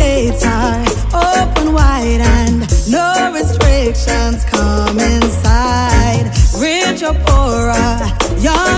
gates are open wide and no restrictions come inside. Rich or poor, uh, young.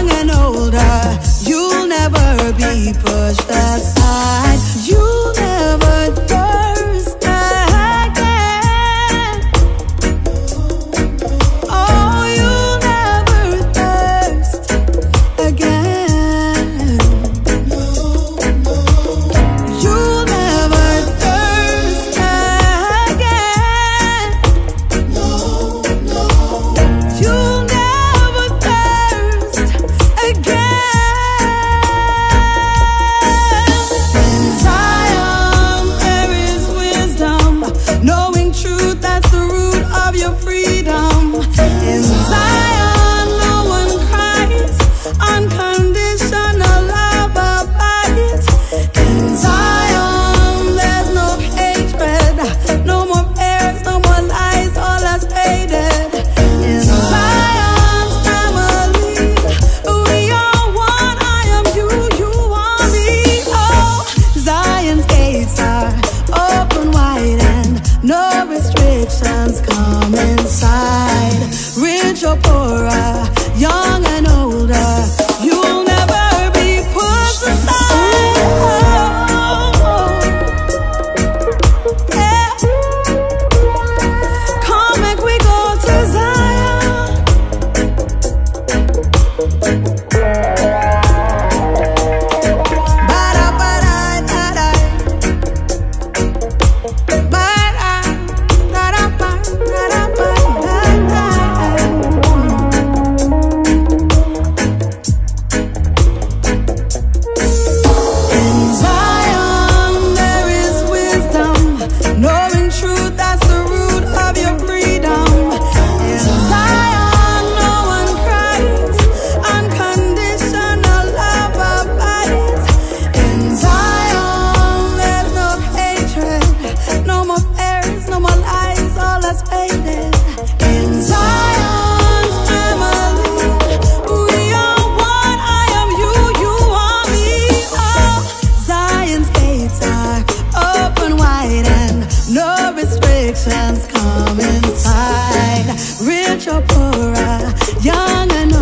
addictions come inside. Rich or young and aura, young and old.